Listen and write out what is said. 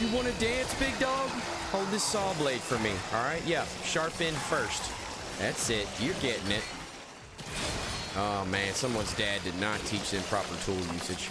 You want to dance, big dog? Hold this saw blade for me, all right? Yeah, sharp end first. That's it. You're getting it. Oh, man, someone's dad did not teach them proper tool usage.